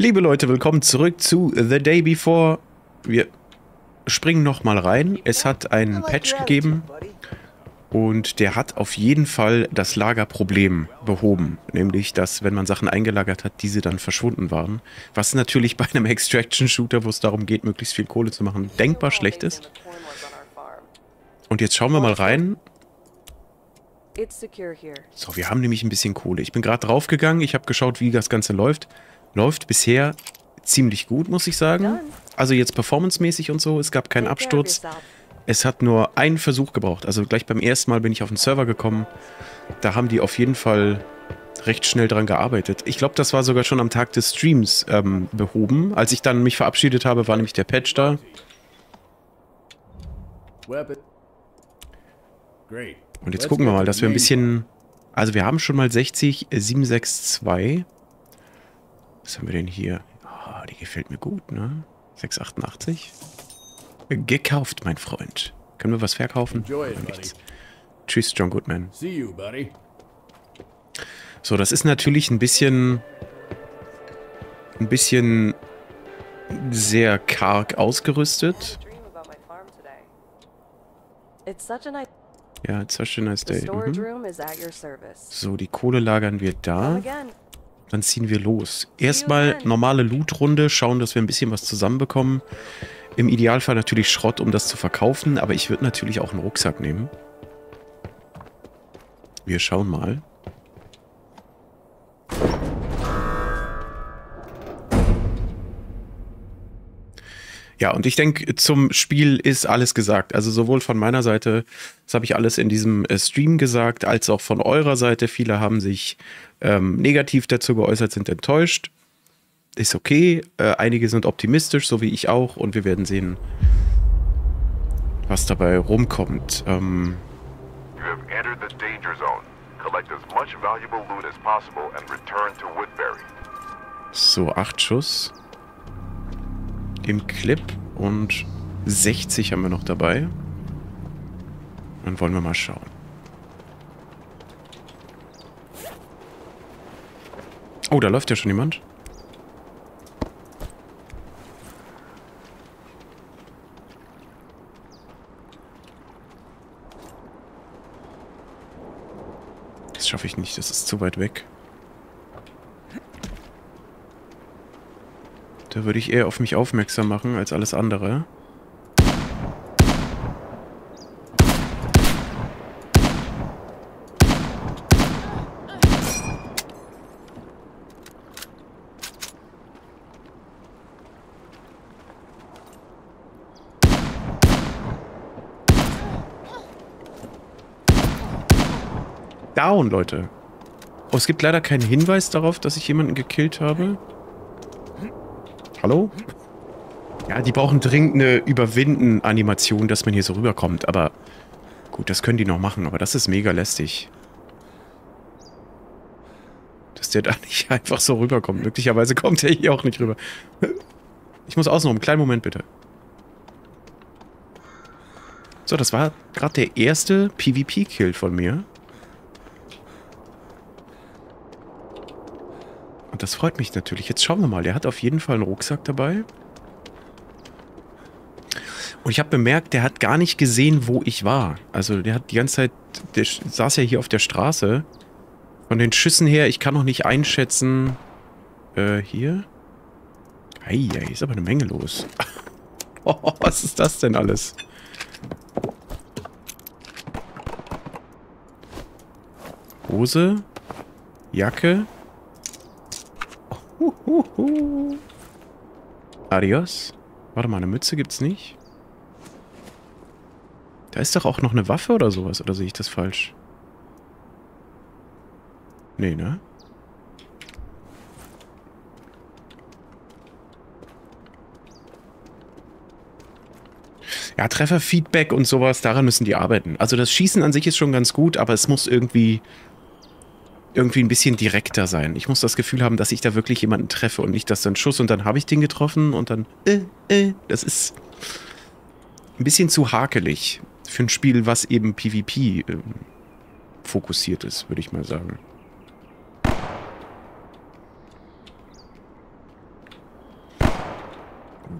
Liebe Leute, willkommen zurück zu The Day Before. Wir springen nochmal rein. Es hat einen Patch gegeben und der hat auf jeden Fall das Lagerproblem behoben. Nämlich, dass wenn man Sachen eingelagert hat, diese dann verschwunden waren. Was natürlich bei einem Extraction-Shooter, wo es darum geht, möglichst viel Kohle zu machen, denkbar schlecht ist. Und jetzt schauen wir mal rein. So, wir haben nämlich ein bisschen Kohle. Ich bin gerade draufgegangen, ich habe geschaut, wie das Ganze läuft läuft bisher ziemlich gut, muss ich sagen. Also jetzt performancemäßig und so. Es gab keinen Absturz. Es hat nur einen Versuch gebraucht. Also gleich beim ersten Mal bin ich auf den Server gekommen. Da haben die auf jeden Fall recht schnell dran gearbeitet. Ich glaube, das war sogar schon am Tag des Streams ähm, behoben. Als ich dann mich verabschiedet habe, war nämlich der Patch da. Und jetzt gucken wir mal, dass wir ein bisschen... Also wir haben schon mal 60, 762. Was haben wir denn hier? Oh, die gefällt mir gut, ne? 688. Gekauft, mein Freund. Können wir was verkaufen? Nichts. Tschüss, John Goodman. So, das ist natürlich ein bisschen... Ein bisschen sehr karg ausgerüstet. Ja, it's such a nice day. Mhm. So, die Kohle lagern wir da. Dann ziehen wir los. Erstmal normale Loot-Runde, schauen, dass wir ein bisschen was zusammenbekommen. Im Idealfall natürlich Schrott, um das zu verkaufen, aber ich würde natürlich auch einen Rucksack nehmen. Wir schauen mal. Ja, und ich denke, zum Spiel ist alles gesagt. Also sowohl von meiner Seite, das habe ich alles in diesem äh, Stream gesagt, als auch von eurer Seite. Viele haben sich ähm, negativ dazu geäußert, sind enttäuscht. Ist okay. Äh, einige sind optimistisch, so wie ich auch. Und wir werden sehen, was dabei rumkommt. Ähm, you have entered the danger zone. Collect as much valuable loot as possible and return to Woodbury. So, acht Schuss im Clip und 60 haben wir noch dabei. Dann wollen wir mal schauen. Oh, da läuft ja schon jemand. Das schaffe ich nicht, das ist zu weit weg. Da würde ich eher auf mich aufmerksam machen als alles andere. Down, Leute. Oh, es gibt leider keinen Hinweis darauf, dass ich jemanden gekillt habe. Hallo? Ja, die brauchen dringend eine Überwinden-Animation, dass man hier so rüberkommt. Aber gut, das können die noch machen. Aber das ist mega lästig. Dass der da nicht einfach so rüberkommt. Möglicherweise kommt er hier auch nicht rüber. Ich muss außen rum. Kleinen Moment bitte. So, das war gerade der erste PvP-Kill von mir. Das freut mich natürlich. Jetzt schauen wir mal. Der hat auf jeden Fall einen Rucksack dabei. Und ich habe bemerkt, der hat gar nicht gesehen, wo ich war. Also der hat die ganze Zeit, der saß ja hier auf der Straße. Von den Schüssen her, ich kann noch nicht einschätzen. Äh, hier? Eieiei, ist aber eine Menge los. oh, was ist das denn alles? Hose, Jacke, Adios. Warte mal, eine Mütze gibt's nicht. Da ist doch auch noch eine Waffe oder sowas, oder sehe ich das falsch? Nee, ne? Ja, Trefferfeedback und sowas, daran müssen die arbeiten. Also das Schießen an sich ist schon ganz gut, aber es muss irgendwie irgendwie ein bisschen direkter sein. Ich muss das Gefühl haben, dass ich da wirklich jemanden treffe und nicht, dass dann Schuss und dann habe ich den getroffen und dann äh, äh, das ist ein bisschen zu hakelig für ein Spiel, was eben PvP äh, fokussiert ist, würde ich mal sagen.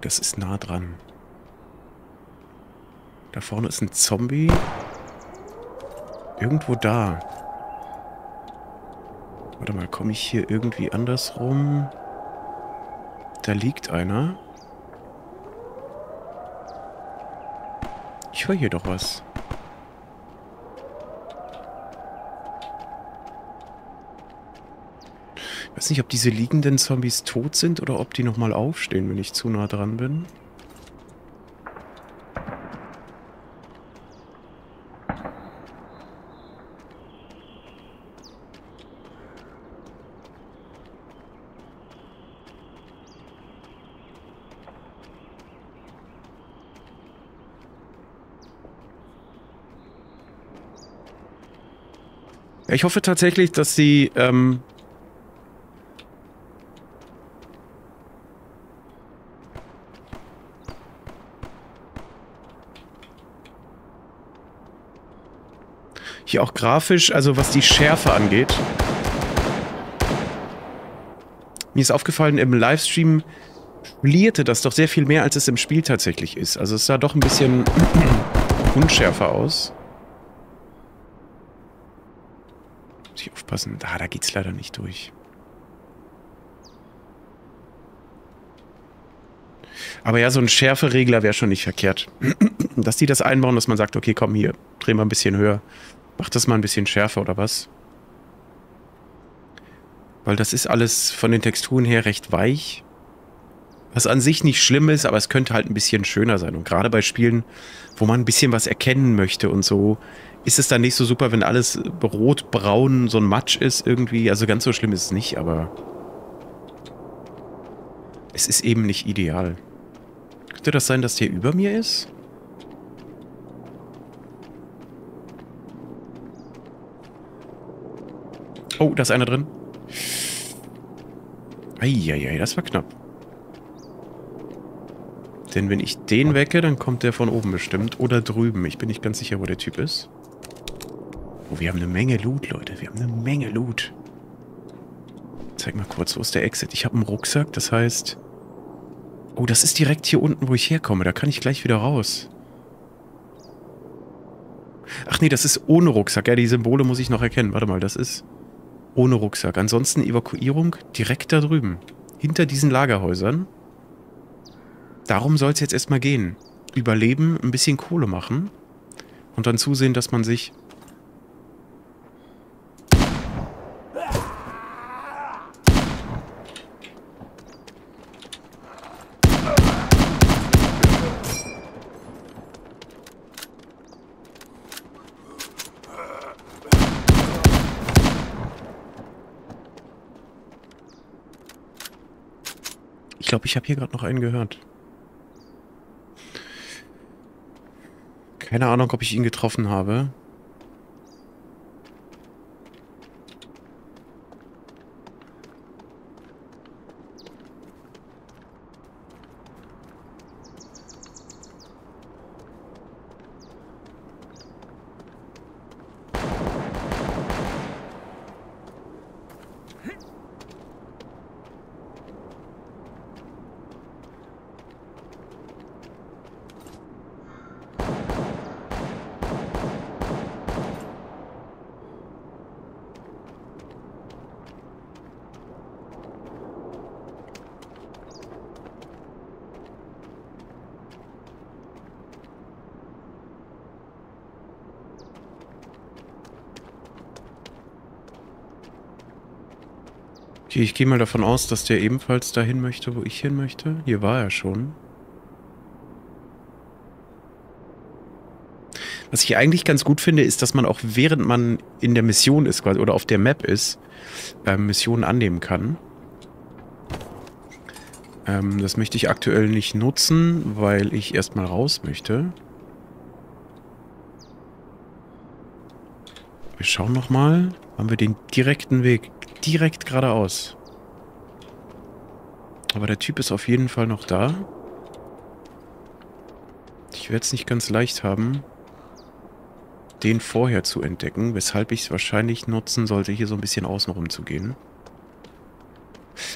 Das ist nah dran. Da vorne ist ein Zombie. Irgendwo da. Warte mal, komme ich hier irgendwie andersrum? Da liegt einer. Ich höre hier doch was. Ich weiß nicht, ob diese liegenden Zombies tot sind oder ob die nochmal aufstehen, wenn ich zu nah dran bin. Ich hoffe tatsächlich, dass sie ähm, hier auch grafisch, also was die Schärfe angeht. Mir ist aufgefallen, im Livestream splierte das doch sehr viel mehr, als es im Spiel tatsächlich ist. Also es sah doch ein bisschen unschärfer aus. Aufpassen. Ah, da geht's leider nicht durch. Aber ja, so ein Schärferegler wäre schon nicht verkehrt. dass die das einbauen, dass man sagt, okay, komm hier, dreh mal ein bisschen höher. Mach das mal ein bisschen schärfer oder was? Weil das ist alles von den Texturen her recht weich. Was an sich nicht schlimm ist, aber es könnte halt ein bisschen schöner sein. Und gerade bei Spielen, wo man ein bisschen was erkennen möchte und so, ist es dann nicht so super, wenn alles rot-braun so ein Matsch ist irgendwie. Also ganz so schlimm ist es nicht, aber es ist eben nicht ideal. Könnte das sein, dass der über mir ist? Oh, da ist einer drin. Eieiei, das war knapp. Denn wenn ich den wecke, dann kommt der von oben bestimmt. Oder drüben. Ich bin nicht ganz sicher, wo der Typ ist. Oh, wir haben eine Menge Loot, Leute. Wir haben eine Menge Loot. Zeig mal kurz, wo ist der Exit? Ich habe einen Rucksack, das heißt... Oh, das ist direkt hier unten, wo ich herkomme. Da kann ich gleich wieder raus. Ach nee, das ist ohne Rucksack. Ja, die Symbole muss ich noch erkennen. Warte mal, das ist ohne Rucksack. Ansonsten Evakuierung direkt da drüben. Hinter diesen Lagerhäusern. Darum soll es jetzt erstmal gehen. Überleben, ein bisschen Kohle machen. Und dann zusehen, dass man sich glaube, ich habe hier gerade noch einen gehört. Keine Ahnung, ob ich ihn getroffen habe. Ich gehe mal davon aus, dass der ebenfalls dahin möchte, wo ich hin möchte. Hier war er schon. Was ich eigentlich ganz gut finde, ist, dass man auch während man in der Mission ist quasi oder auf der Map ist, äh, Missionen annehmen kann. Ähm, das möchte ich aktuell nicht nutzen, weil ich erstmal raus möchte. Wir schauen nochmal. Haben wir den direkten Weg direkt geradeaus. Aber der Typ ist auf jeden Fall noch da. Ich werde es nicht ganz leicht haben, den vorher zu entdecken, weshalb ich es wahrscheinlich nutzen sollte, hier so ein bisschen außenrum zu gehen.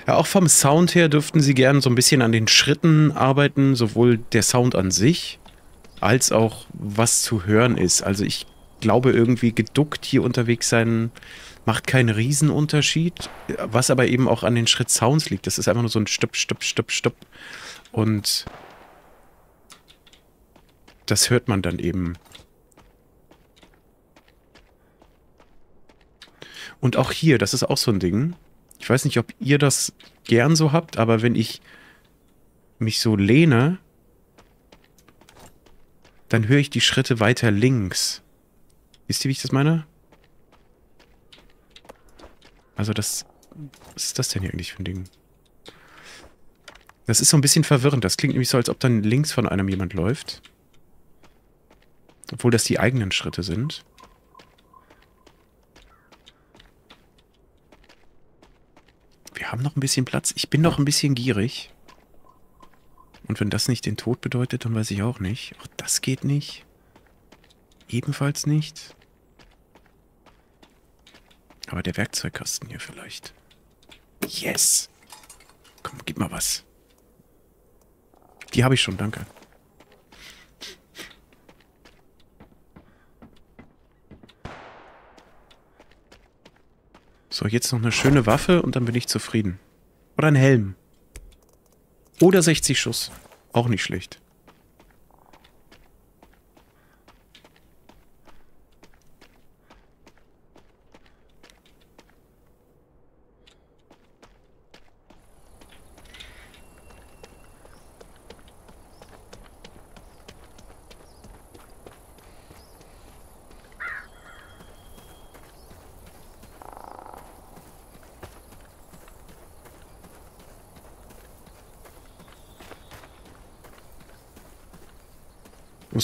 Ja, auch vom Sound her dürften sie gern so ein bisschen an den Schritten arbeiten, sowohl der Sound an sich, als auch was zu hören ist. Also ich glaube irgendwie geduckt hier unterwegs sein macht keinen Riesenunterschied, was aber eben auch an den Schritt Sounds liegt. Das ist einfach nur so ein Stopp, Stopp, Stopp, Stopp. Und das hört man dann eben. Und auch hier, das ist auch so ein Ding. Ich weiß nicht, ob ihr das gern so habt, aber wenn ich mich so lehne, dann höre ich die Schritte weiter links. Wisst ihr, wie ich das meine? Also das... Was ist das denn hier eigentlich für ein Ding? Das ist so ein bisschen verwirrend. Das klingt nämlich so, als ob dann links von einem jemand läuft. Obwohl das die eigenen Schritte sind. Wir haben noch ein bisschen Platz. Ich bin noch ein bisschen gierig. Und wenn das nicht den Tod bedeutet, dann weiß ich auch nicht. Auch das geht nicht. Ebenfalls nicht. Aber der Werkzeugkasten hier vielleicht. Yes! Komm, gib mal was. Die habe ich schon, danke. So, jetzt noch eine schöne Waffe und dann bin ich zufrieden. Oder ein Helm. Oder 60 Schuss. Auch nicht schlecht.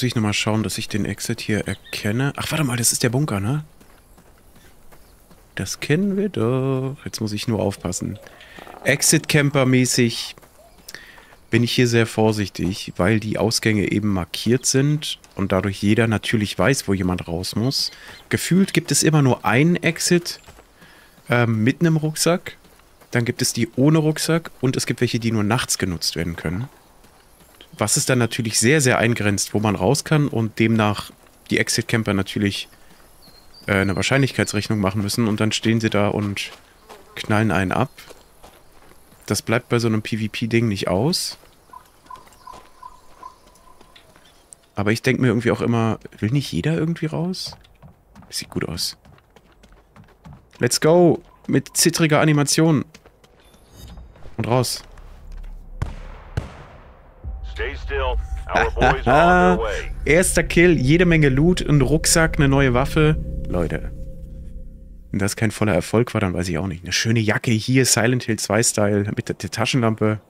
Muss ich nochmal schauen, dass ich den Exit hier erkenne. Ach, warte mal, das ist der Bunker, ne? Das kennen wir doch. Jetzt muss ich nur aufpassen. Exit-Camper-mäßig bin ich hier sehr vorsichtig, weil die Ausgänge eben markiert sind und dadurch jeder natürlich weiß, wo jemand raus muss. Gefühlt gibt es immer nur einen Exit ähm, mit einem Rucksack. Dann gibt es die ohne Rucksack und es gibt welche, die nur nachts genutzt werden können. Was es dann natürlich sehr, sehr eingrenzt, wo man raus kann und demnach die Exit-Camper natürlich äh, eine Wahrscheinlichkeitsrechnung machen müssen und dann stehen sie da und knallen einen ab. Das bleibt bei so einem PvP-Ding nicht aus. Aber ich denke mir irgendwie auch immer, will nicht jeder irgendwie raus? Sieht gut aus. Let's go! Mit zittriger Animation. Und raus. Erster Kill, jede Menge Loot, ein Rucksack, eine neue Waffe. Leute. Wenn das kein voller Erfolg war, dann weiß ich auch nicht. Eine schöne Jacke hier, Silent Hill 2 Style, mit der, der Taschenlampe.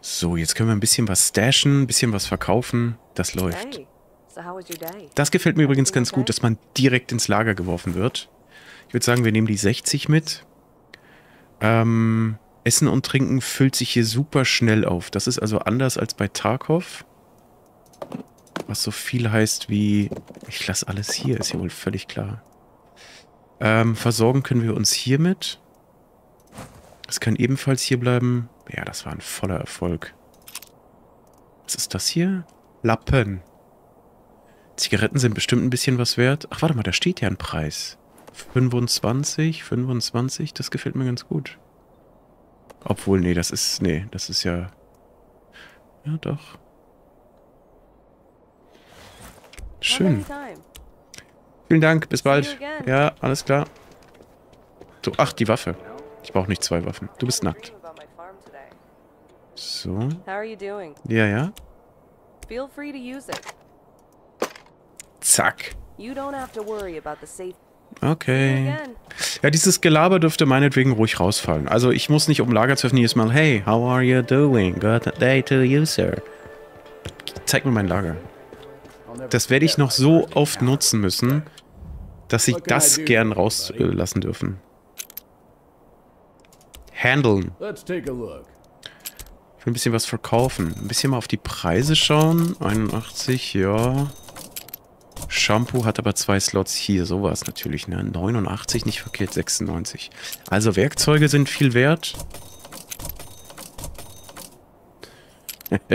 So, jetzt können wir ein bisschen was stashen, ein bisschen was verkaufen. Das läuft. Das gefällt mir übrigens ganz gut, dass man direkt ins Lager geworfen wird. Ich würde sagen, wir nehmen die 60 mit. Ähm, Essen und Trinken füllt sich hier super schnell auf. Das ist also anders als bei Tarkov. Was so viel heißt wie... Ich lasse alles hier, ist ja wohl völlig klar. Ähm, versorgen können wir uns hiermit. Das kann ebenfalls hier bleiben. Ja, das war ein voller Erfolg. Was ist das hier? Lappen. Zigaretten sind bestimmt ein bisschen was wert. Ach, warte mal, da steht ja ein Preis. 25, 25, das gefällt mir ganz gut. Obwohl, nee, das ist, nee, das ist ja, ja doch. Schön. Vielen Dank, bis bald. Ja, alles klar. So, ach, die Waffe. Ich brauche nicht zwei Waffen. Du bist nackt. So. Ja, ja. Zack. You don't have to worry about the Okay. Ja, dieses Gelaber dürfte meinetwegen ruhig rausfallen. Also ich muss nicht um Lager zu öffnen jedes Mal, hey, how are you doing? Good day to you, sir. Zeig mir mein Lager. Das werde ich noch so oft nutzen müssen, dass sie das gern rauslassen dürfen. Handeln. Ich will ein bisschen was verkaufen. Ein bisschen mal auf die Preise schauen. 81, ja. Shampoo hat aber zwei Slots hier. Sowas natürlich, ne? 89, nicht verkehrt, 96. Also Werkzeuge sind viel wert.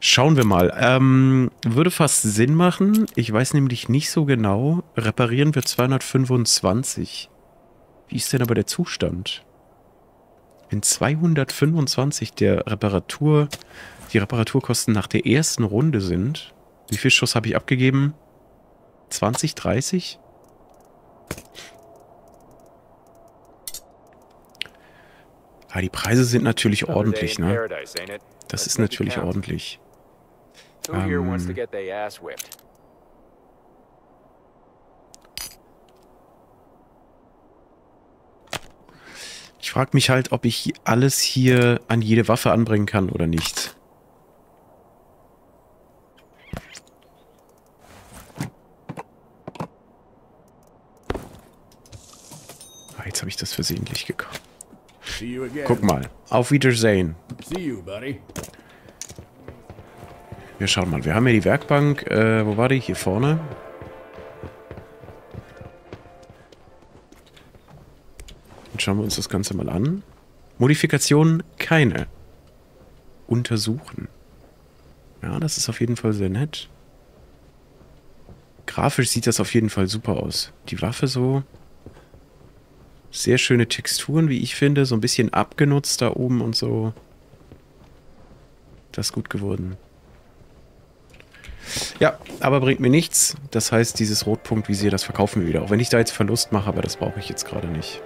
Schauen wir mal. Ähm, würde fast Sinn machen. Ich weiß nämlich nicht so genau. Reparieren wir 225. Wie ist denn aber der Zustand? Wenn 225 der Reparatur, die Reparaturkosten nach der ersten Runde sind, wie viel Schuss habe ich abgegeben? 20, 30? Ah, die Preise sind natürlich ordentlich, ne? Das ist natürlich ordentlich. Ähm, ich frage mich halt, ob ich alles hier an jede Waffe anbringen kann oder nicht. Habe ich das versehentlich gekauft. Guck mal. Auf Wiedersehen. Wir schauen mal. Wir haben ja die Werkbank. Äh, wo war die? Hier vorne. Dann schauen wir uns das Ganze mal an. Modifikationen keine. Untersuchen. Ja, das ist auf jeden Fall sehr nett. Grafisch sieht das auf jeden Fall super aus. Die Waffe so. Sehr schöne Texturen, wie ich finde. So ein bisschen abgenutzt da oben und so. Das ist gut geworden. Ja, aber bringt mir nichts. Das heißt, dieses Rotpunktvisier, das verkaufen wir wieder. Auch wenn ich da jetzt Verlust mache, aber das brauche ich jetzt gerade nicht.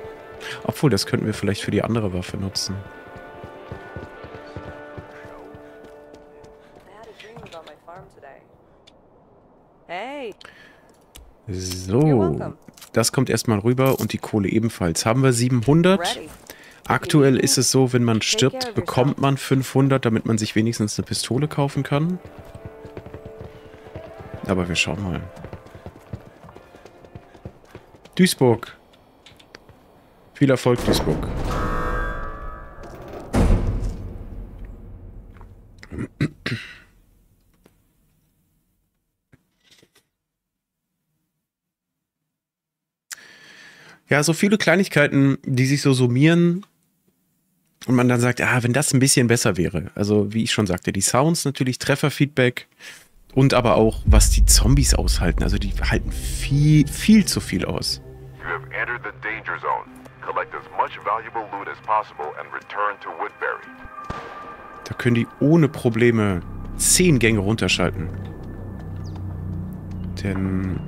Obwohl, das könnten wir vielleicht für die andere Waffe nutzen. So, das kommt erstmal rüber und die Kohle ebenfalls. Haben wir 700. Aktuell ist es so, wenn man stirbt, bekommt man 500, damit man sich wenigstens eine Pistole kaufen kann. Aber wir schauen mal. Duisburg. Viel Erfolg, Duisburg. Ja, so viele Kleinigkeiten, die sich so summieren und man dann sagt, ah, wenn das ein bisschen besser wäre. Also, wie ich schon sagte, die Sounds natürlich, Trefferfeedback und aber auch, was die Zombies aushalten. Also, die halten viel, viel zu viel aus. You have entered the danger zone. Collect as much valuable loot as possible and return to Woodbury. Da können die ohne Probleme zehn Gänge runterschalten. Denn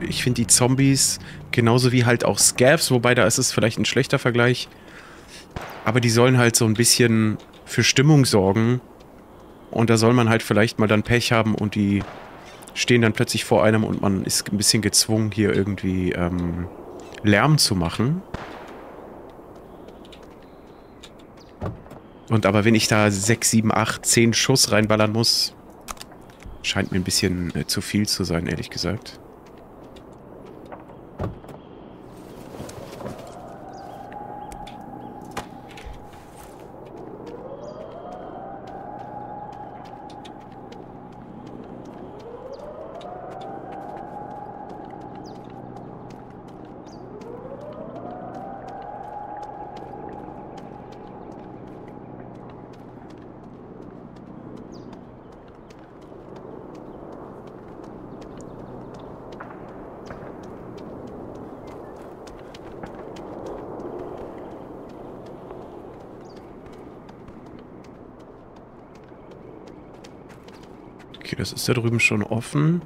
ich finde die Zombies, genauso wie halt auch Scavs, wobei da ist es vielleicht ein schlechter Vergleich, aber die sollen halt so ein bisschen für Stimmung sorgen. Und da soll man halt vielleicht mal dann Pech haben und die stehen dann plötzlich vor einem und man ist ein bisschen gezwungen, hier irgendwie ähm, Lärm zu machen. Und aber wenn ich da 6, 7, 8, 10 Schuss reinballern muss, scheint mir ein bisschen äh, zu viel zu sein, ehrlich gesagt. Okay, das ist da drüben schon offen.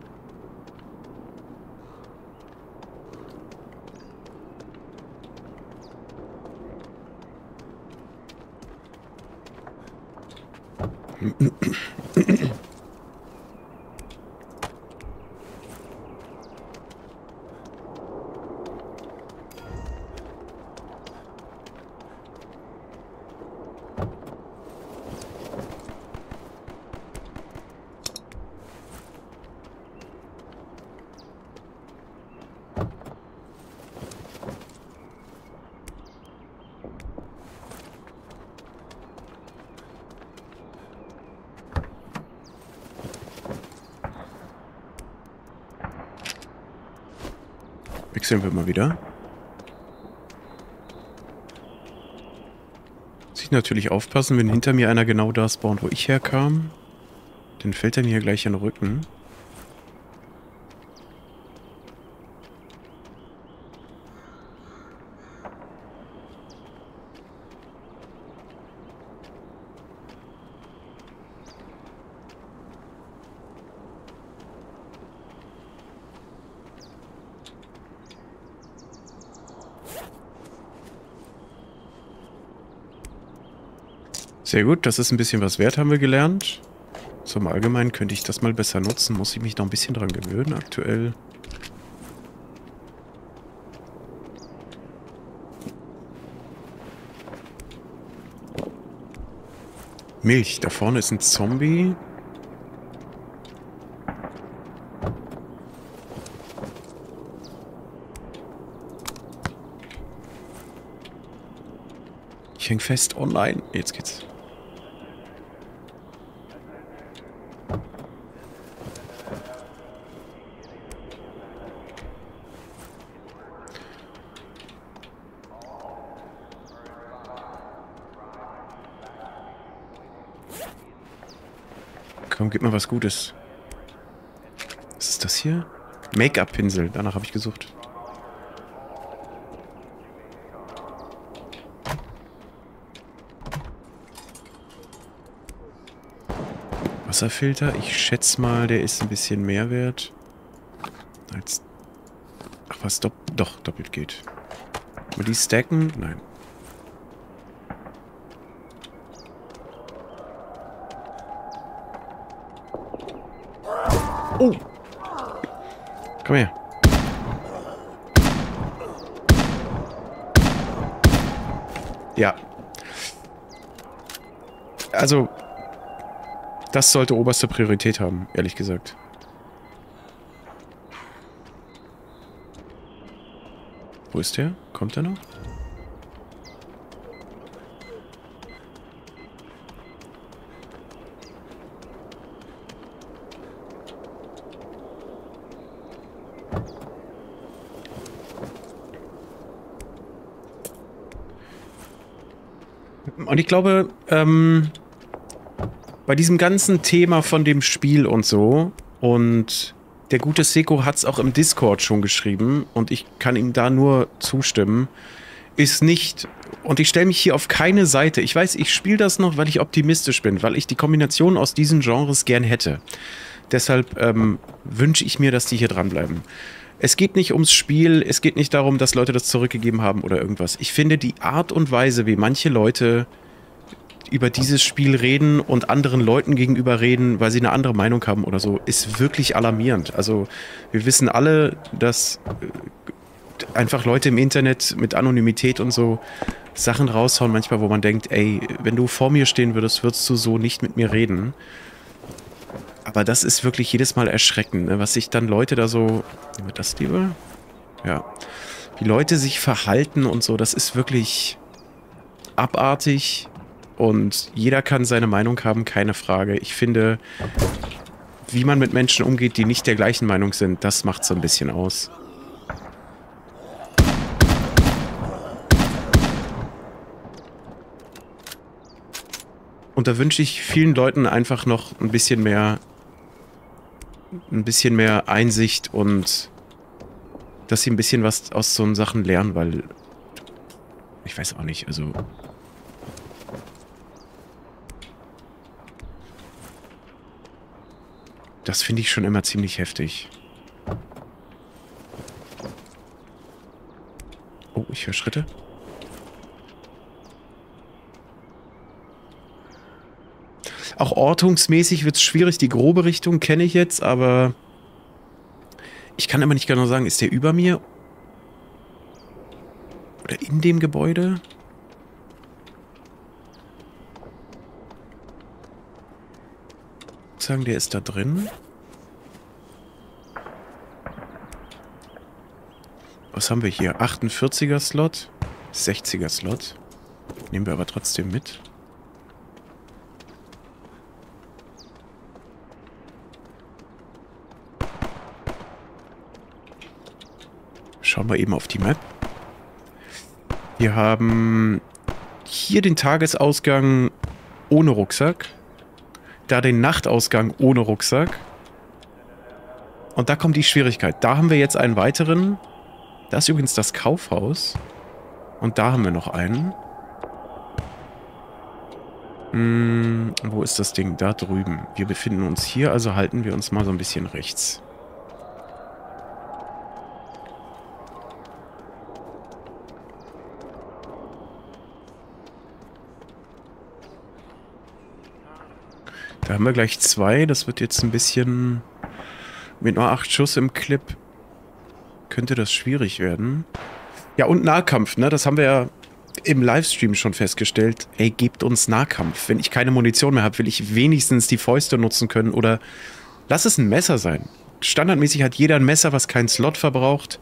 Wechseln wir mal wieder. Muss ich natürlich aufpassen, wenn hinter mir einer genau da spawnt, wo ich herkam. Dann fällt er hier gleich in den Rücken. Sehr gut, das ist ein bisschen was wert, haben wir gelernt. Zum Allgemeinen könnte ich das mal besser nutzen. Muss ich mich noch ein bisschen dran gewöhnen aktuell. Milch. Da vorne ist ein Zombie. Ich häng fest. Oh nein. Jetzt geht's. Komm, gib mir was Gutes. Was ist das hier? Make-up-Pinsel. Danach habe ich gesucht. Wasserfilter. Ich schätze mal, der ist ein bisschen mehr wert. Als... Ach was, doch, doppelt geht. Mal die stacken? Nein. Komm her. Ja. Also, das sollte oberste Priorität haben, ehrlich gesagt. Wo ist der? Kommt er noch? Und ich glaube, ähm, bei diesem ganzen Thema von dem Spiel und so, und der gute Seko hat es auch im Discord schon geschrieben, und ich kann ihm da nur zustimmen, ist nicht, und ich stelle mich hier auf keine Seite. Ich weiß, ich spiele das noch, weil ich optimistisch bin, weil ich die Kombination aus diesen Genres gern hätte. Deshalb ähm, wünsche ich mir, dass die hier dranbleiben. Es geht nicht ums Spiel, es geht nicht darum, dass Leute das zurückgegeben haben oder irgendwas. Ich finde die Art und Weise, wie manche Leute über dieses Spiel reden und anderen Leuten gegenüber reden, weil sie eine andere Meinung haben oder so, ist wirklich alarmierend. Also wir wissen alle, dass äh, einfach Leute im Internet mit Anonymität und so Sachen raushauen, manchmal, wo man denkt, ey, wenn du vor mir stehen würdest, würdest du so nicht mit mir reden. Aber das ist wirklich jedes Mal erschreckend, ne? was sich dann Leute da so... Nehmen wir das lieber? Ja. Wie Leute sich verhalten und so, das ist wirklich abartig und jeder kann seine Meinung haben, keine Frage. Ich finde, wie man mit Menschen umgeht, die nicht der gleichen Meinung sind, das macht so ein bisschen aus. Und da wünsche ich vielen Leuten einfach noch ein bisschen mehr ein bisschen mehr Einsicht und dass sie ein bisschen was aus so Sachen lernen, weil ich weiß auch nicht, also das finde ich schon immer ziemlich heftig. Oh, ich höre Schritte. Auch ortungsmäßig wird es schwierig. Die grobe Richtung kenne ich jetzt, aber ich kann immer nicht genau sagen, ist der über mir? Oder in dem Gebäude? Ich sagen, der ist da drin. Was haben wir hier? 48er Slot, 60er Slot. Nehmen wir aber trotzdem mit. Schauen wir eben auf die Map. Wir haben hier den Tagesausgang ohne Rucksack. Da den Nachtausgang ohne Rucksack. Und da kommt die Schwierigkeit. Da haben wir jetzt einen weiteren. Das ist übrigens das Kaufhaus. Und da haben wir noch einen. Hm, wo ist das Ding? Da drüben. Wir befinden uns hier, also halten wir uns mal so ein bisschen rechts. Da haben wir gleich zwei. Das wird jetzt ein bisschen... Mit nur acht Schuss im Clip könnte das schwierig werden. Ja, und Nahkampf, ne? Das haben wir ja im Livestream schon festgestellt. Ey, gebt uns Nahkampf. Wenn ich keine Munition mehr habe, will ich wenigstens die Fäuste nutzen können oder lass es ein Messer sein. Standardmäßig hat jeder ein Messer, was keinen Slot verbraucht,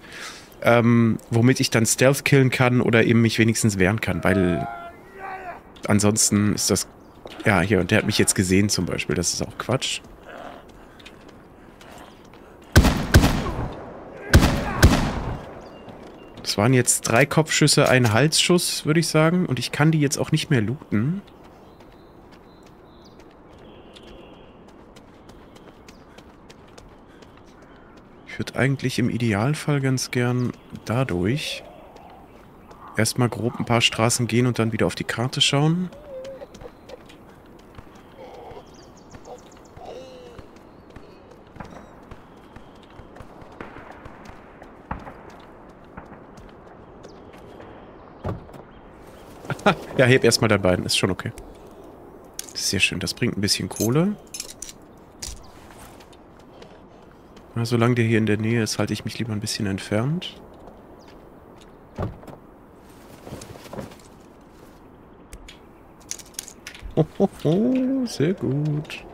ähm, womit ich dann Stealth killen kann oder eben mich wenigstens wehren kann, weil ansonsten ist das ja, hier, und der hat mich jetzt gesehen zum Beispiel. Das ist auch Quatsch. Das waren jetzt drei Kopfschüsse, ein Halsschuss, würde ich sagen. Und ich kann die jetzt auch nicht mehr looten. Ich würde eigentlich im Idealfall ganz gern dadurch erstmal grob ein paar Straßen gehen und dann wieder auf die Karte schauen. Ja, heb erstmal dein Bein. Ist schon okay. Sehr schön. Das bringt ein bisschen Kohle. Na, solange der hier in der Nähe ist, halte ich mich lieber ein bisschen entfernt. Oh, oh, oh, sehr gut.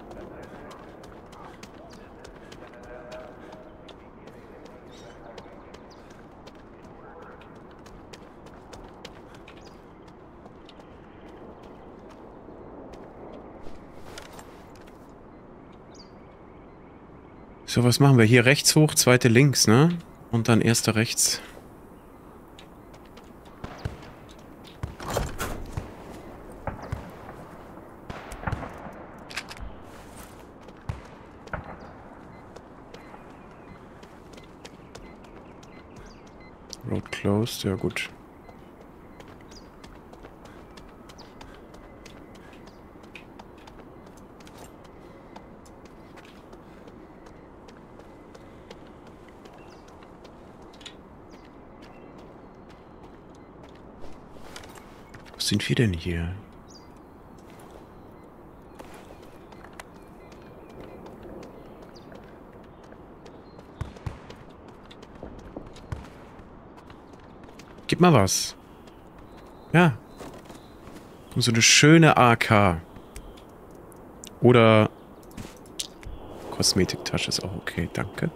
So, was machen wir? Hier rechts hoch, zweite links, ne? Und dann erste rechts. Road closed, ja gut. Sind wir denn hier? Gib mal was. Ja. So eine schöne AK. Oder Kosmetiktasche ist auch okay, danke.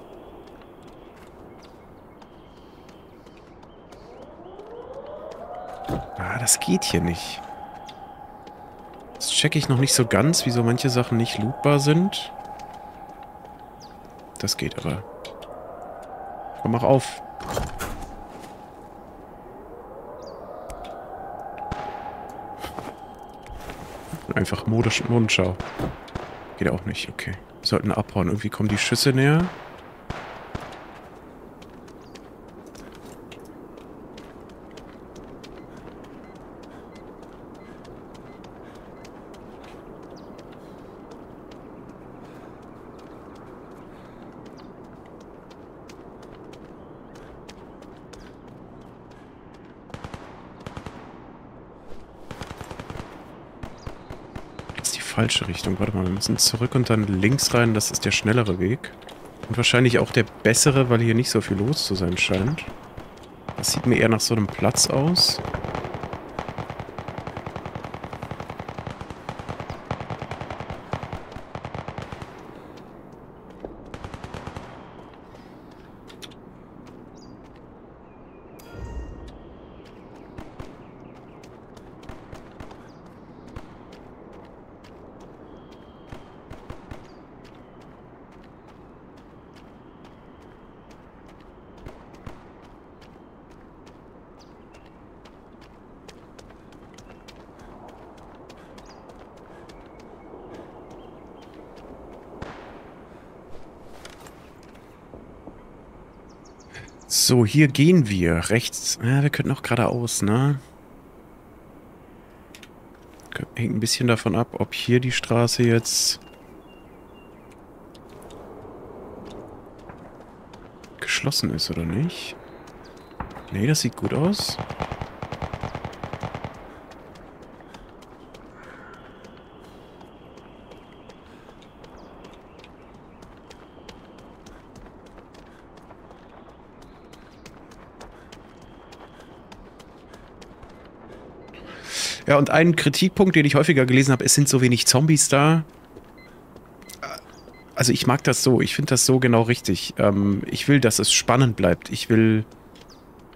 Das geht hier nicht. Das checke ich noch nicht so ganz, wieso manche Sachen nicht lootbar sind. Das geht aber. Komm, mach auf. Einfach Modenschau. Geht auch nicht, okay. Wir sollten abhauen. Irgendwie kommen die Schüsse näher. Falsche Richtung. Warte mal, wir müssen zurück und dann links rein. Das ist der schnellere Weg. Und wahrscheinlich auch der bessere, weil hier nicht so viel los zu sein scheint. Das sieht mir eher nach so einem Platz aus. So, hier gehen wir. Rechts. Ja, wir könnten auch geradeaus, ne? Hängt ein bisschen davon ab, ob hier die Straße jetzt geschlossen ist oder nicht. Nee, das sieht gut aus. Und ein Kritikpunkt, den ich häufiger gelesen habe, es sind so wenig Zombies da. Also ich mag das so, ich finde das so genau richtig. Ähm, ich will, dass es spannend bleibt. Ich will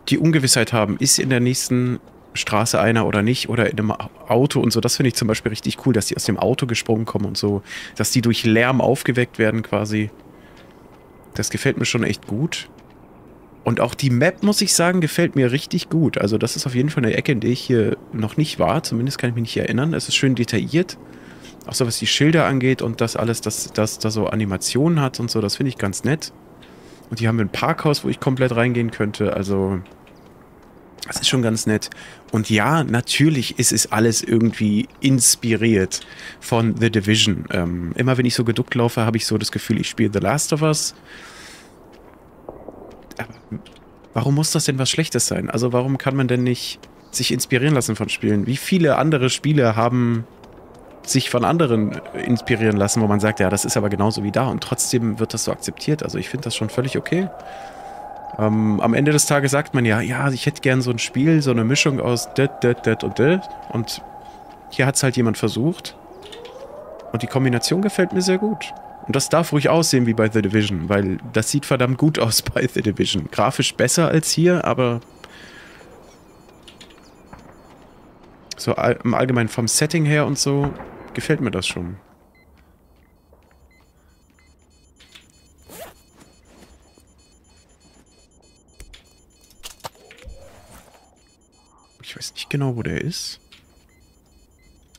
die Ungewissheit haben, ist in der nächsten Straße einer oder nicht oder in einem Auto und so. Das finde ich zum Beispiel richtig cool, dass die aus dem Auto gesprungen kommen und so. Dass die durch Lärm aufgeweckt werden quasi. Das gefällt mir schon echt gut. Und auch die Map, muss ich sagen, gefällt mir richtig gut. Also das ist auf jeden Fall eine Ecke, in der ich hier noch nicht war. Zumindest kann ich mich nicht erinnern. Es ist schön detailliert. Auch so was die Schilder angeht und das alles, dass das da so Animationen hat und so, das finde ich ganz nett. Und hier haben wir ein Parkhaus, wo ich komplett reingehen könnte. Also das ist schon ganz nett. Und ja, natürlich ist es alles irgendwie inspiriert von The Division. Ähm, immer wenn ich so geduckt laufe, habe ich so das Gefühl, ich spiele The Last of Us warum muss das denn was Schlechtes sein? Also warum kann man denn nicht sich inspirieren lassen von Spielen? Wie viele andere Spiele haben sich von anderen inspirieren lassen, wo man sagt, ja, das ist aber genauso wie da und trotzdem wird das so akzeptiert. Also ich finde das schon völlig okay. Ähm, am Ende des Tages sagt man ja, ja, ich hätte gern so ein Spiel, so eine Mischung aus det, det, det und det und hier hat es halt jemand versucht und die Kombination gefällt mir sehr gut. Und das darf ruhig aussehen wie bei The Division, weil das sieht verdammt gut aus bei The Division. Grafisch besser als hier, aber so im Allgemeinen vom Setting her und so gefällt mir das schon. Ich weiß nicht genau, wo der ist.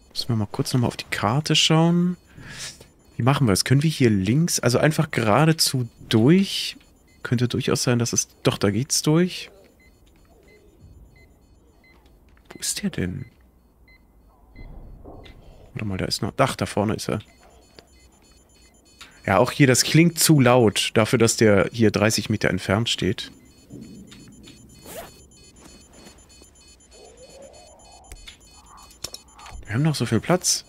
Müssen wir mal kurz nochmal auf die Karte schauen. Wie machen wir das? Können wir hier links, also einfach geradezu durch? Könnte durchaus sein, dass es... Doch, da geht's durch. Wo ist der denn? Warte mal, da ist noch... Ach, da vorne ist er. Ja, auch hier, das klingt zu laut dafür, dass der hier 30 Meter entfernt steht. Wir haben noch so viel Platz.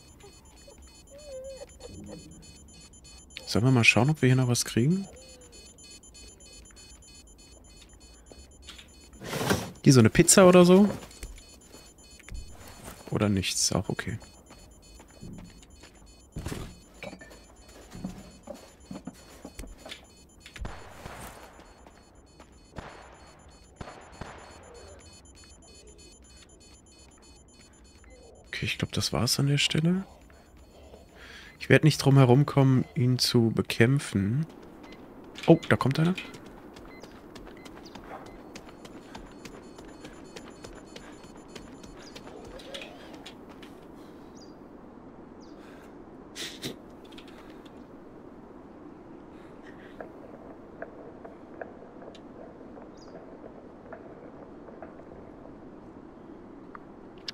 Sollen wir mal schauen, ob wir hier noch was kriegen? Hier so eine Pizza oder so? Oder nichts, auch okay. Okay, ich glaube, das war's an der Stelle. Ich werde nicht drum herum kommen, ihn zu bekämpfen. Oh, da kommt einer.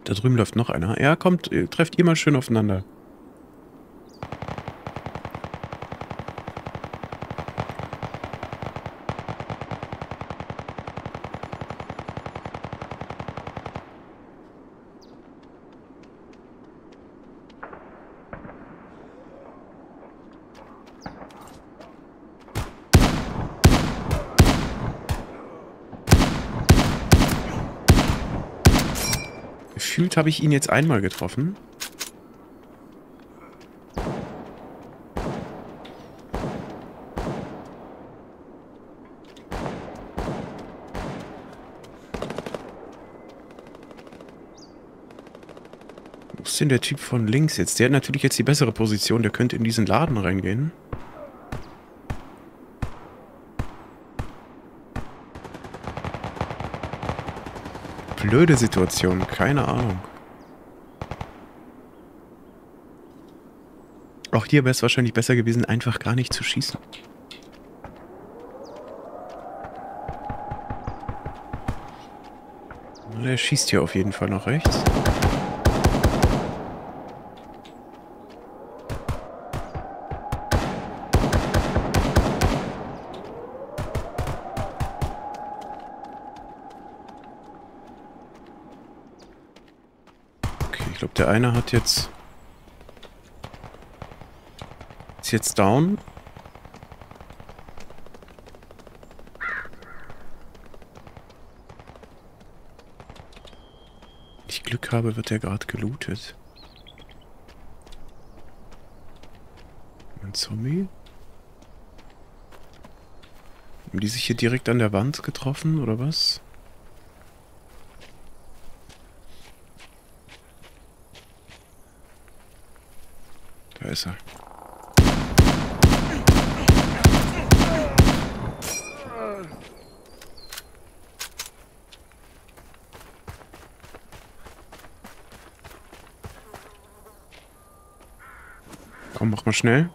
Da drüben läuft noch einer. Ja, kommt, trefft ihr mal schön aufeinander. Gefühlt habe ich ihn jetzt einmal getroffen. Wo ist denn der Typ von links jetzt? Der hat natürlich jetzt die bessere Position. Der könnte in diesen Laden reingehen. blöde Situation, keine Ahnung. Auch hier wäre es wahrscheinlich besser gewesen, einfach gar nicht zu schießen. Er schießt hier auf jeden Fall noch rechts. Ich glaube, der eine hat jetzt... Ist jetzt down. Glück habe, wird er gerade gelootet. Ein Zombie? Haben die sich hier direkt an der Wand getroffen, oder was? Er. Komm, mach mal schnell.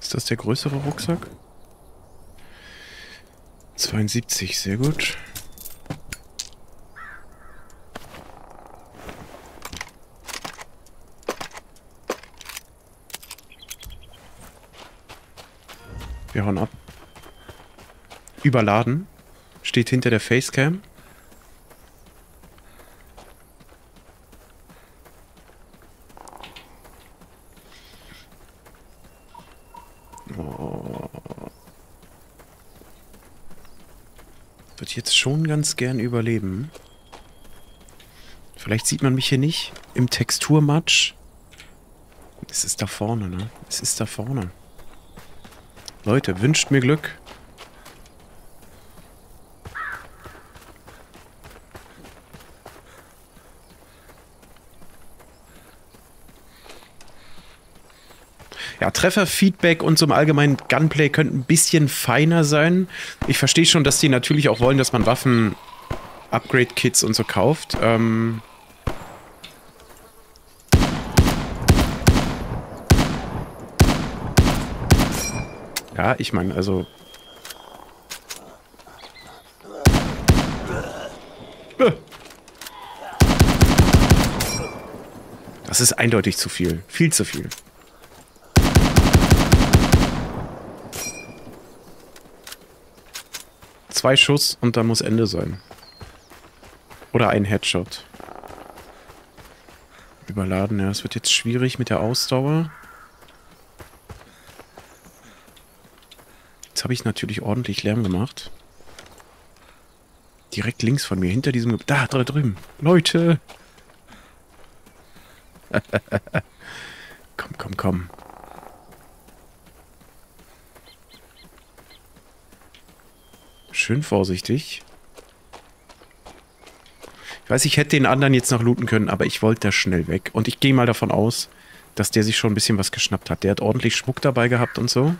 Ist das der größere Rucksack? 72, sehr gut. Wir hauen ab überladen. Steht hinter der Facecam. Jetzt schon ganz gern überleben. Vielleicht sieht man mich hier nicht im Texturmatsch. Es ist da vorne, ne? Es ist da vorne. Leute, wünscht mir Glück. Ja, Trefferfeedback und im allgemeinen Gunplay könnte ein bisschen feiner sein. Ich verstehe schon, dass die natürlich auch wollen, dass man Waffen, Upgrade-Kits und so kauft. Ähm ja, ich meine, also... Das ist eindeutig zu viel. Viel zu viel. Zwei Schuss und dann muss Ende sein. Oder ein Headshot. Überladen, ja. Es wird jetzt schwierig mit der Ausdauer. Jetzt habe ich natürlich ordentlich Lärm gemacht. Direkt links von mir, hinter diesem... Da, da drüben. Leute! komm, komm, komm. Schön vorsichtig. Ich weiß, ich hätte den anderen jetzt noch looten können, aber ich wollte da schnell weg. Und ich gehe mal davon aus, dass der sich schon ein bisschen was geschnappt hat. Der hat ordentlich Schmuck dabei gehabt und so.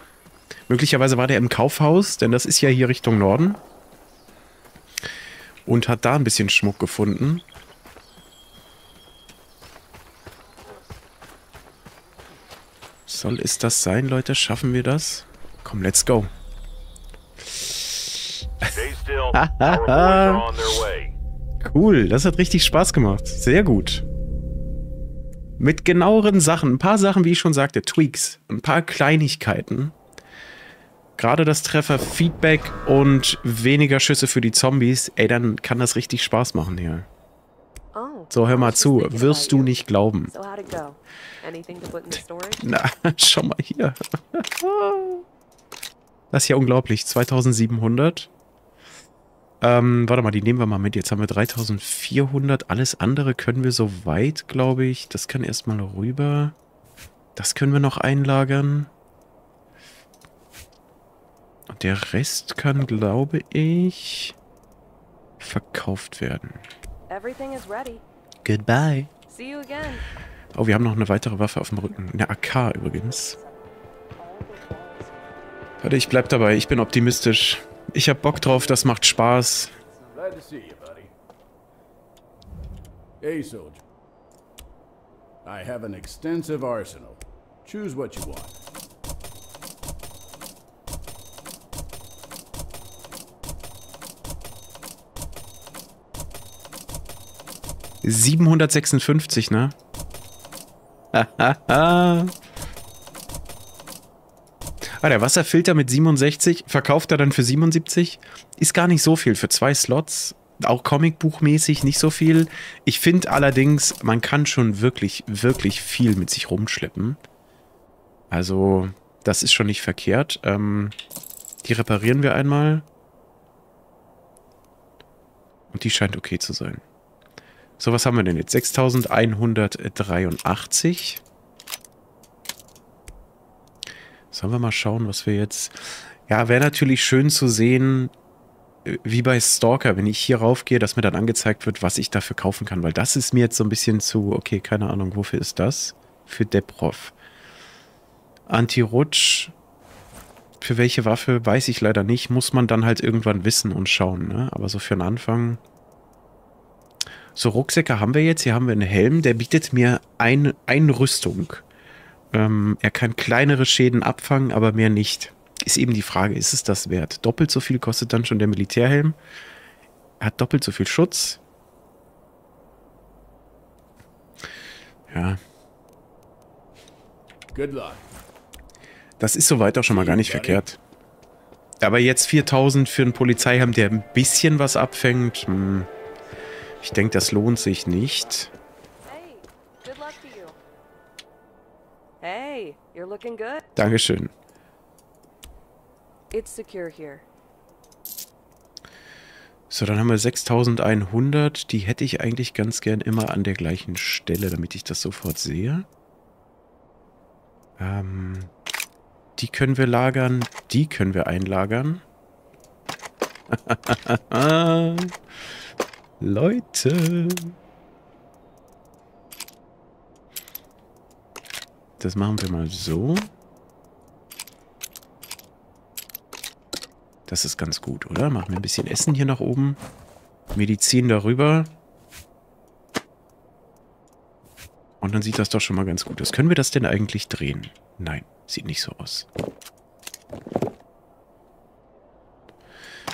Möglicherweise war der im Kaufhaus, denn das ist ja hier Richtung Norden. Und hat da ein bisschen Schmuck gefunden. Soll es das sein, Leute? Schaffen wir das? Komm, let's go. cool, das hat richtig Spaß gemacht. Sehr gut. Mit genaueren Sachen, ein paar Sachen, wie ich schon sagte, Tweaks, ein paar Kleinigkeiten. Gerade das Treffer Feedback und weniger Schüsse für die Zombies, ey, dann kann das richtig Spaß machen hier. So, hör mal zu, wirst du nicht glauben. Na, schau mal hier. Das ist ja unglaublich. 2700. Ähm, warte mal, die nehmen wir mal mit. Jetzt haben wir 3400. Alles andere können wir soweit, glaube ich. Das kann erstmal rüber. Das können wir noch einlagern. Und der Rest kann, glaube ich, verkauft werden. Goodbye. Oh, wir haben noch eine weitere Waffe auf dem Rücken. Eine AK übrigens. Warte, ich bleib dabei. Ich bin optimistisch. Ich hab Bock drauf, das macht Spaß. I have an extensive arsenal. Choose what you want. Siebenhundertsechsundfünfzig, ne? ah, der Wasserfilter mit 67 verkauft er dann für 77. Ist gar nicht so viel für zwei Slots. Auch Comicbuchmäßig nicht so viel. Ich finde allerdings, man kann schon wirklich, wirklich viel mit sich rumschleppen. Also, das ist schon nicht verkehrt. Ähm, die reparieren wir einmal. Und die scheint okay zu sein. So, was haben wir denn jetzt? 6183. Sollen wir mal schauen, was wir jetzt... Ja, wäre natürlich schön zu sehen, wie bei Stalker, wenn ich hier raufgehe, dass mir dann angezeigt wird, was ich dafür kaufen kann. Weil das ist mir jetzt so ein bisschen zu... Okay, keine Ahnung, wofür ist das? Für Deprov. Anti-Rutsch. Für welche Waffe, weiß ich leider nicht. Muss man dann halt irgendwann wissen und schauen. Ne? Aber so für den Anfang... So, Rucksäcke haben wir jetzt. Hier haben wir einen Helm, der bietet mir ein, Einrüstung. Ähm, er kann kleinere Schäden abfangen, aber mehr nicht. Ist eben die Frage, ist es das wert? Doppelt so viel kostet dann schon der Militärhelm. Er hat doppelt so viel Schutz. Ja. Das ist soweit auch schon mal gar nicht verkehrt. Aber jetzt 4000 für einen Polizeihelm, der ein bisschen was abfängt. Hm. Ich denke, das lohnt sich nicht. Dankeschön. So, dann haben wir 6100. Die hätte ich eigentlich ganz gern immer an der gleichen Stelle, damit ich das sofort sehe. Ähm, die können wir lagern. Die können wir einlagern. Leute. Das machen wir mal so. Das ist ganz gut, oder? Machen wir ein bisschen Essen hier nach oben. Medizin darüber. Und dann sieht das doch schon mal ganz gut aus. Können wir das denn eigentlich drehen? Nein, sieht nicht so aus.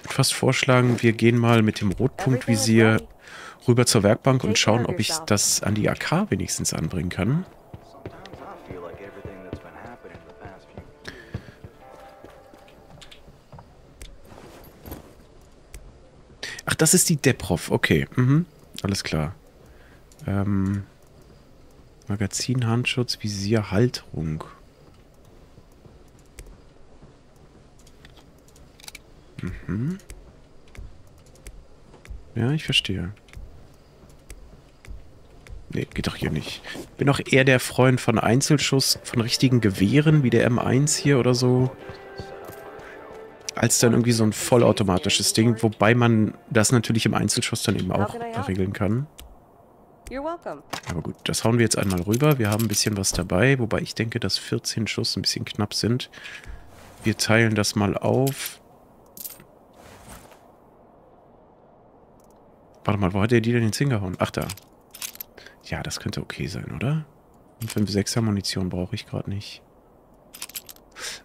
fast vorschlagen, wir gehen mal mit dem Rotpunktvisier rüber zur Werkbank und schauen, ob ich das an die AK wenigstens anbringen kann. Das ist die Deprov. Okay, mhm. alles klar. Ähm, Magazin, Handschutz, Visier, Halterung. Mhm. Ja, ich verstehe. Nee, geht doch hier nicht. Bin doch eher der Freund von Einzelschuss, von richtigen Gewehren, wie der M1 hier oder so. Als dann irgendwie so ein vollautomatisches Ding, wobei man das natürlich im Einzelschuss dann eben auch regeln kann. Aber gut, das hauen wir jetzt einmal rüber. Wir haben ein bisschen was dabei, wobei ich denke, dass 14 Schuss ein bisschen knapp sind. Wir teilen das mal auf. Warte mal, wo hat er die denn jetzt hingehauen? Ach, da. Ja, das könnte okay sein, oder? 5-6er Munition brauche ich gerade nicht.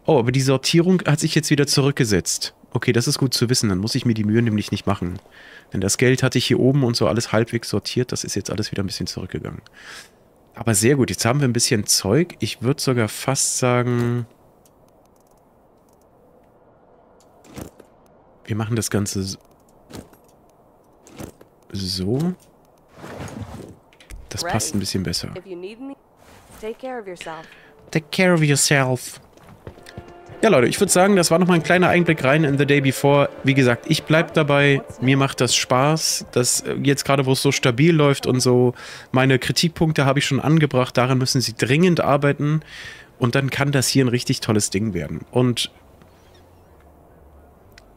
Oh, aber die Sortierung hat sich jetzt wieder zurückgesetzt. Okay, das ist gut zu wissen. Dann muss ich mir die Mühe nämlich nicht machen. Denn das Geld hatte ich hier oben und so alles halbwegs sortiert. Das ist jetzt alles wieder ein bisschen zurückgegangen. Aber sehr gut. Jetzt haben wir ein bisschen Zeug. Ich würde sogar fast sagen... Wir machen das Ganze so. Das passt ein bisschen besser. Take care of yourself. Ja, Leute, ich würde sagen, das war nochmal ein kleiner Einblick rein in The Day Before. Wie gesagt, ich bleibe dabei. Mir macht das Spaß. Das äh, jetzt gerade, wo es so stabil läuft und so, meine Kritikpunkte habe ich schon angebracht. Daran müssen sie dringend arbeiten. Und dann kann das hier ein richtig tolles Ding werden. Und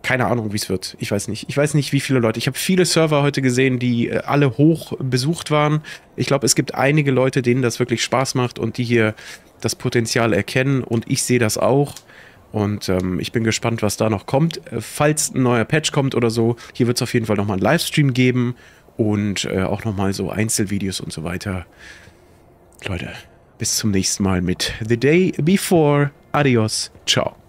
keine Ahnung, wie es wird. Ich weiß nicht. Ich weiß nicht, wie viele Leute. Ich habe viele Server heute gesehen, die äh, alle hoch besucht waren. Ich glaube, es gibt einige Leute, denen das wirklich Spaß macht und die hier das Potenzial erkennen. Und ich sehe das auch. Und ähm, ich bin gespannt, was da noch kommt. Äh, falls ein neuer Patch kommt oder so, hier wird es auf jeden Fall nochmal einen Livestream geben und äh, auch nochmal so Einzelvideos und so weiter. Leute, bis zum nächsten Mal mit The Day Before. Adios. Ciao.